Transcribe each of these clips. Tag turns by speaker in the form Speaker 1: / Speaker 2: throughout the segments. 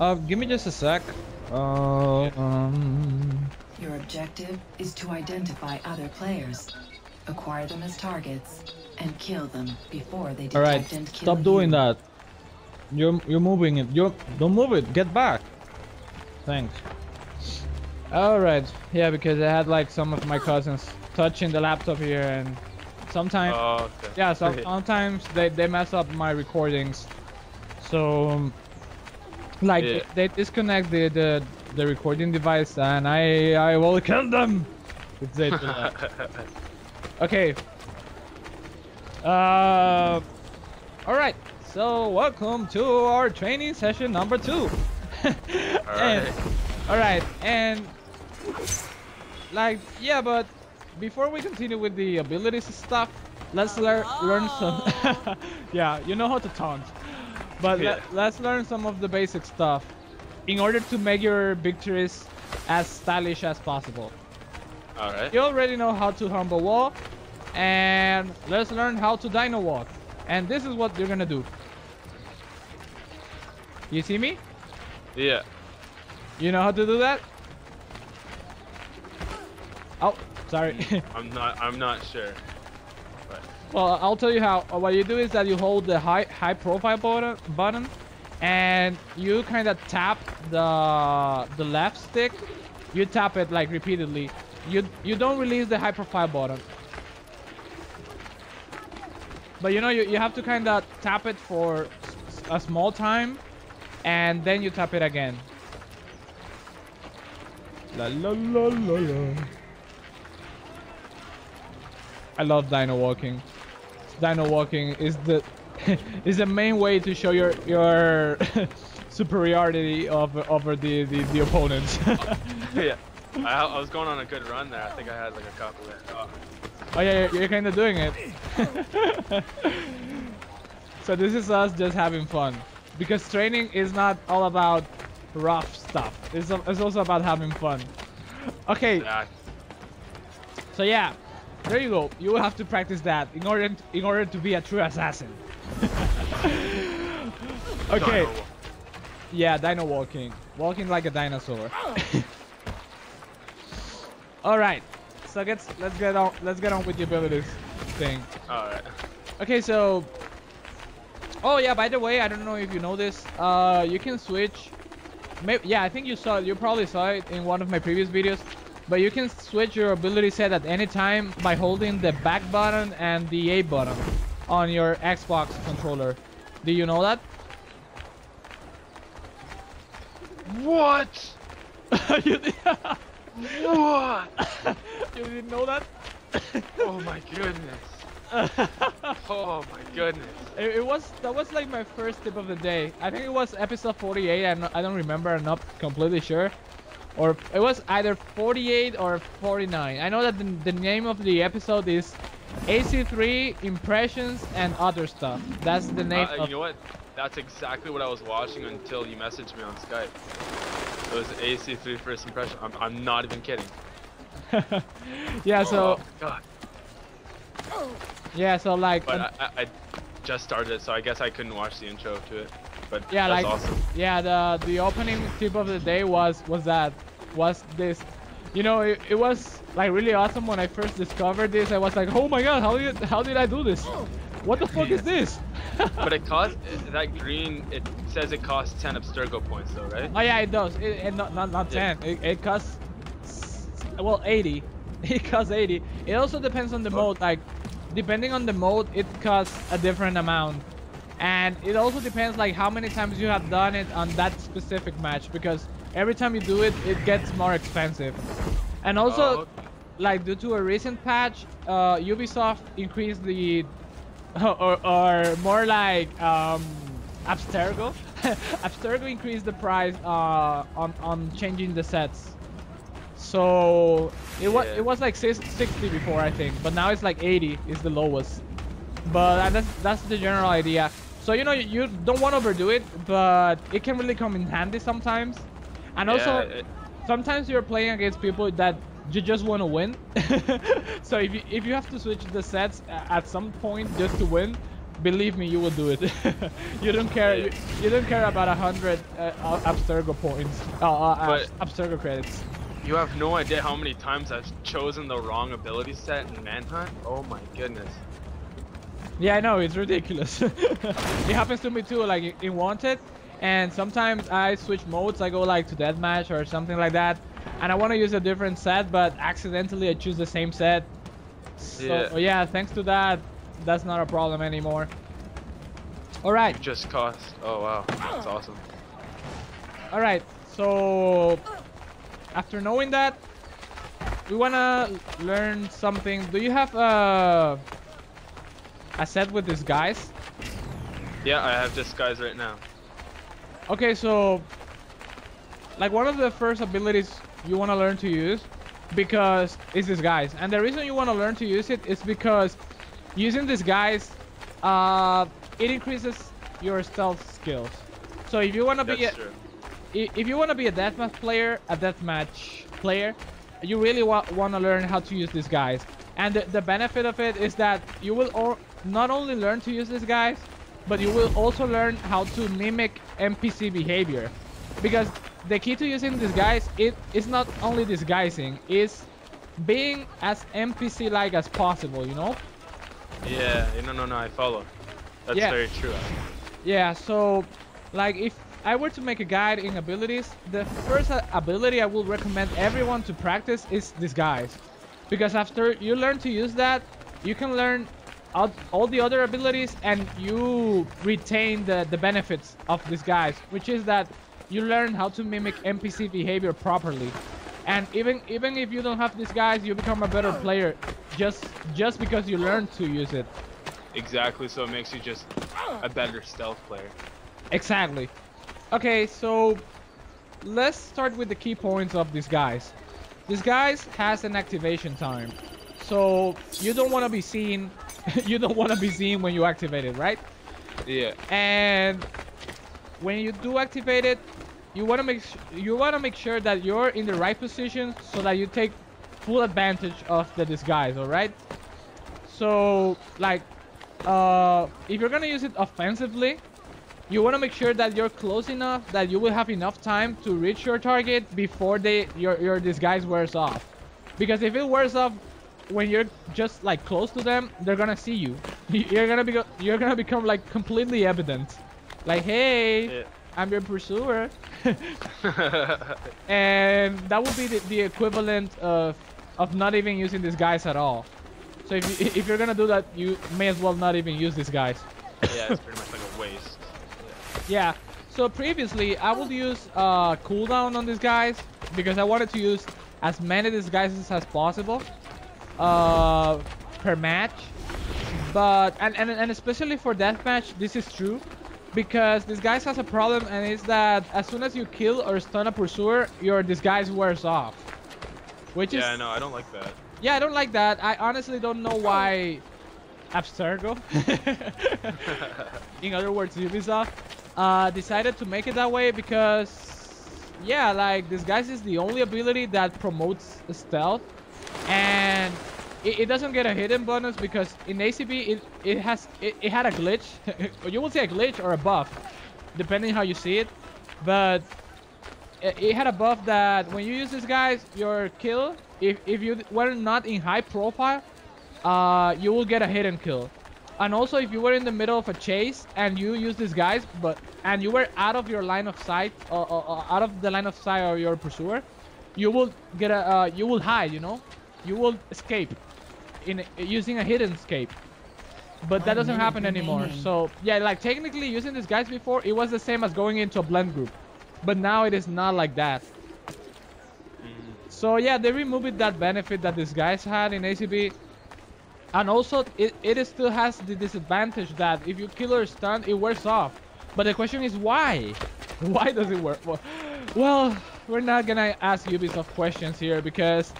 Speaker 1: Uh, give me just a sec. Uh, um,
Speaker 2: Your objective is to identify other players, acquire them as targets, and kill them before they detect
Speaker 1: all right.
Speaker 2: and kill
Speaker 1: Stop doing
Speaker 2: you.
Speaker 1: that. You're you're moving it. You're don't move it. Get back. Thanks. All right. Yeah, because I had like some of my cousins touching the laptop here, and sometimes
Speaker 3: Oh, okay.
Speaker 1: yeah, so sometimes they they mess up my recordings. So um, like
Speaker 3: Yeah.
Speaker 1: they disconnect the, the the recording device, and I I will kill them if they do that. Okay. Uh, all right. So welcome to our training session number two. And-
Speaker 3: Alright.
Speaker 1: all right, and like yeah, but before we continue with the abilities stuff, let's learn learn some. yeah, you know how to taunt, but
Speaker 3: Yeah.
Speaker 1: let, let's learn some of the basic stuff in order to make your victories as stylish as possible.
Speaker 3: Alright.
Speaker 1: You already know how to humble wall, and let's learn how to dino walk. And this is what you're gonna do. You see me?
Speaker 3: Yeah.
Speaker 1: You know how to do that? Oh, sorry.
Speaker 3: I'm not. I'm not sure.
Speaker 1: Well, I'll tell you how. What you do is that you hold the high high profile button button, and you kind of tap the the left stick. You tap it like repeatedly. You you don't release the high profile button. But you know you, you have to kind of tap it for a small time, and then you tap it again. La la la la la. I love dino walking. Dino walking is the is the main way to show your your superiority over over the the, the opponents.
Speaker 3: yeah. I, I was going on a good run there. I think I had like a couple there. Oh,
Speaker 1: oh yeah, you're, you're kind of doing it. so this is us just having fun, because training is not all about rough stuff. It's it's also about having fun. Okay,
Speaker 3: yeah.
Speaker 1: So yeah, there you go. You will have to practice that in order to, in order to be a true assassin. okay.
Speaker 3: Dino.
Speaker 1: Yeah, dino walking, walking like a dinosaur. All right. So let's let's get on let's get on with the abilities thing.
Speaker 3: Alright.
Speaker 1: Okay, so. Oh yeah, by the way, I don't know if you know this. Uh, you can switch. Maybe, yeah, I think you saw. You probably saw it in one of my previous videos. But you can switch your ability set at any time by holding the back button and the A button on your Xbox controller. Do you know that?
Speaker 3: What?
Speaker 1: you, did-
Speaker 3: What?
Speaker 1: you didn't know that?
Speaker 3: Oh my goodness. Oh my goodness.
Speaker 1: It, it was that was like my first tip of the day. I think it was episode 48. I'm not, I don't remember. I'm not completely sure. Or it was either 48 or 49. I know that the, the name of the episode is AC3 Impressions and Other Stuff. That's the name
Speaker 3: Uh,
Speaker 1: of
Speaker 3: you know what? That's exactly what I was watching until you messaged me on Skype. It was AC3 first impression. I'm, I'm not even kidding.
Speaker 1: Yeah, so
Speaker 3: oh, God.
Speaker 1: yeah, so like
Speaker 3: But
Speaker 1: um,
Speaker 3: I, I, I just started it, so I guess I couldn't watch the intro to it. But
Speaker 1: yeah,
Speaker 3: that's
Speaker 1: like
Speaker 3: awesome.
Speaker 1: yeah, the the opening tip of the day was was that was this. You know, it, it was like really awesome when I first discovered this. I was like, oh my god, how did how did I do this? What the fuck is this?
Speaker 3: But it cost that green. It says it costs 10 Abstergo points, though, right?
Speaker 1: Oh yeah, it does. It, it not not not
Speaker 3: Yeah.
Speaker 1: ten. It, it costs well eighty. It costs eighty. It also depends on the
Speaker 3: Oh.
Speaker 1: mode. Like depending on the mode, it costs a different amount, and it also depends like how many times you have done it on that specific match. Because every time you do it, it gets more expensive. And also,
Speaker 3: Oh, okay.
Speaker 1: like due to a recent patch, uh, Ubisoft increased the, or, or more like um, Abstergo. Abstergo increased the price uh, on on changing the sets. So it was
Speaker 3: Yeah.
Speaker 1: it was like 60 before I think, but now it's like 80 is the lowest. But uh, that's that's the general idea. So you know you, you don't want to overdo it, but it can really come in handy sometimes. And also
Speaker 3: it-
Speaker 1: sometimes you're playing against people that you just want to win. so if you if you have to switch the sets at some point just to win, believe me, you will do it. you don't care. You, you don't care about a hundred uh, Abstergo points. Uh, uh, Abstergo credits.
Speaker 3: You have no idea how many times I've chosen the wrong ability set in Manhunt. Oh my goodness.
Speaker 1: Yeah, I know it's ridiculous. it happens to me too, like in Wanted, and sometimes I switch modes. I go like to deathmatch or something like that, and I want to use a different set, but accidentally I choose the same set. So
Speaker 3: Yeah.
Speaker 1: yeah, thanks to that, that's not a problem anymore. All right,
Speaker 3: Just cost. Oh wow, that's awesome.
Speaker 1: all right. So after knowing that, we wanna learn something. Do you have uh, a set with guys?
Speaker 3: Yeah, I have disguise right now.
Speaker 1: Okay, so like one of the first abilities you want to learn to use because is disguise, and the reason you want to learn to use it is because using disguise, uh, it increases your stealth skills. So if you want to be a,
Speaker 3: true.
Speaker 1: if you want to be a deathmatch player, a deathmatch player, you really wa- want to learn how to use disguise. And the, the benefit of it is that you will not only learn to use disguise, but you will also learn how to mimic NPC behavior. Because the key to using disguise it is not only disguising, it's being as NPC-like as possible. You know?
Speaker 3: Yeah, no, no, no, I follow. That's
Speaker 1: Yeah.
Speaker 3: very true.
Speaker 1: Yeah, so like if I were to make a guide in abilities, the first ability I would recommend everyone to practice is disguise. Because after you learn to use that, you can learn all, all the other abilities and you retain the, the benefits of disguise, which is that you learn how to mimic NPC behavior properly. And even even if you don't have disguise, you become a better player just just because you learn to use it.
Speaker 3: Exactly, so it makes you just a better stealth player.
Speaker 1: Exactly. Okay, so let's start with the key points of disguise. This guys has an activation time. So you don't want to be seen you don't want to be seen when you activate it, right?
Speaker 3: Yeah.
Speaker 1: And when you do activate it, you want to make you want to make sure that you're in the right position so that you take full advantage of the disguise, all right? So, like uh if you're going to use it offensively, you want to make sure that you're close enough that you will have enough time to reach your target before they your your disguise wears off. Because if it wears off when you're just like close to them, they're gonna see you. You're gonna be you're gonna become like completely evident. Like, hey,
Speaker 3: Yeah.
Speaker 1: I'm your pursuer. and that would be the, the equivalent of of not even using disguise at all. So if you, if you're gonna do that, you may as well not even use disguise.
Speaker 3: yeah, it's pretty much like a waste.
Speaker 1: Yeah. So previously, I would use uh, cooldown on disguise because I wanted to use as many disguises as possible uh, per match. But and, and and especially for deathmatch, this is true because disguise has a problem, and it's that as soon as you kill or stun a pursuer, your disguise wears off. Which is
Speaker 3: Yeah, no, I don't like that.
Speaker 1: yeah, I don't like that. I honestly don't know why Abstergo, in other words, Ubisoft, uh, decided to make it that way because, yeah, like this disguise is the only ability that promotes stealth, and it, it doesn't get a hidden bonus because in ACB it it has it, it had a glitch. you will say a glitch or a buff, depending how you see it, but it, it had a buff that when you use disguise, your kill, if, if you were not in high profile, uh, you will get a hidden kill. And also if you were in the middle of a chase and you use disguise, but and you were out of your line of sight, uh, uh, uh, out of the line of sight of your pursuer, you will get a, uh, you will hide, you know, you will escape, in using a hidden escape. But that doesn't happen anymore. So yeah, like technically using disguise before, it was the same as going into a blend group. But now it is not like that. So yeah, they removed that benefit that disguise had in ACB. And also, it, it still has the disadvantage that if you kill or stun, it wears off. But the question is why? Why does it work? Well, well, we're not gonna ask Ubisoft questions here because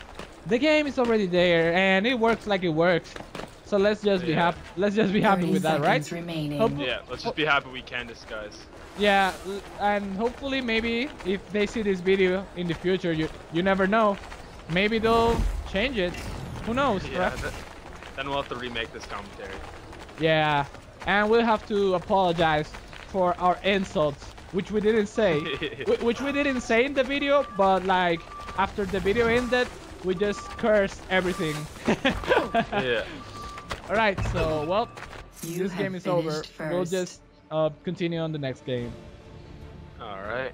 Speaker 1: the game is already there and it works like it works. So let's just be happy. Let's just be happy with that, right?
Speaker 2: seconds remaining.
Speaker 1: Hope-
Speaker 3: Yeah, let's just be happy we can disguise.
Speaker 1: Yeah, and hopefully maybe if they see this video in the future, you you never know, maybe they'll change it. Who knows,
Speaker 3: Yeah,
Speaker 1: right?
Speaker 3: then we'll have to remake this commentary.
Speaker 1: Yeah, and we'll have to apologize for our insults, which we didn't say, which we didn't say in the video, but like after the video ended, we just cursed everything.
Speaker 3: yeah.
Speaker 1: All right, so well,
Speaker 2: You
Speaker 1: this game is over.
Speaker 2: finished
Speaker 1: We'll just uh, continue on the next game.
Speaker 3: All right.